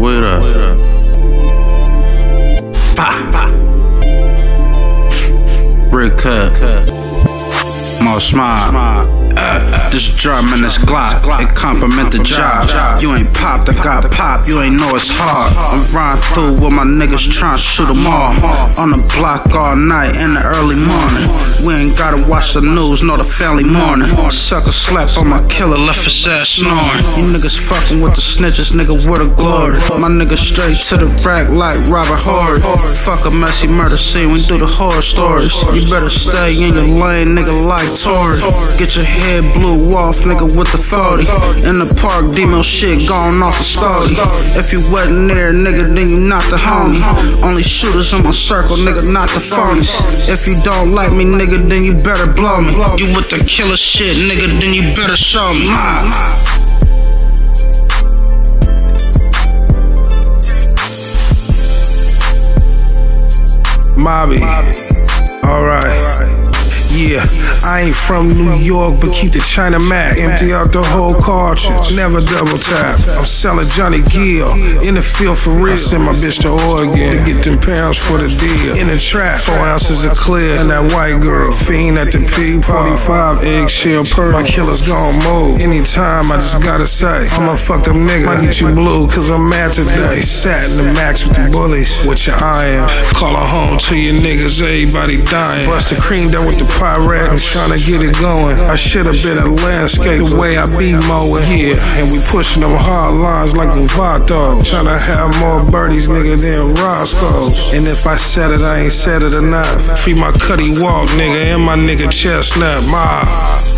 wait up. Bah. Brick cut. More smile. This drum and this Glock, it compliment the job. You ain't popped, I got pop, you ain't know it's hard. I'm riding through with my niggas trying to shoot them all. On the block all night in the early morning. We ain't gotta watch the news, nor the family mourning. Sucker slap on my killer, left his ass snoring. You niggas fucking with the snitches, nigga, where the glory. My nigga straight to the rack like Robert Horry. Fuck a messy murder scene, we do the horror stories. You better stay in your lane, nigga, like Tory. Get your head blew off, nigga, with the 40. In the park, demo shit gone off the Scotty. If you wasn't there, nigga, then you not the homie. Only shooters in my circle, nigga, not the phonies. If you don't like me, nigga, then you better blow me. You with the killer shit, nigga, then you better show me. Mobby. Alright. Yeah, I ain't from New York, but keep the China Mac. Empty out the whole cartridge, never double tap. I'm selling Johnny Gill in the field for real. I send my bitch to Oregon to get them pounds for the deal. In the trap, four ounces of clear, and that white girl fiend at the P. 45 eggshell per. My killer's gone move. Anytime I just gotta say, I'm a fucked up nigga. I get you blue, cause I'm mad today. Sat in the max with the bullies, with your iron. Call her home to your niggas, everybody dying. Bust the cream down with the Pyrex, trying to get it going. I should have been a landscape the way I be mowing. Yeah, and we pushing them hard lines like the Vato. Trying to have more birdies, nigga, than Roscoe's. And if I said it, I ain't said it enough. Free my cutty walk, nigga, and my nigga chestnut. Ma.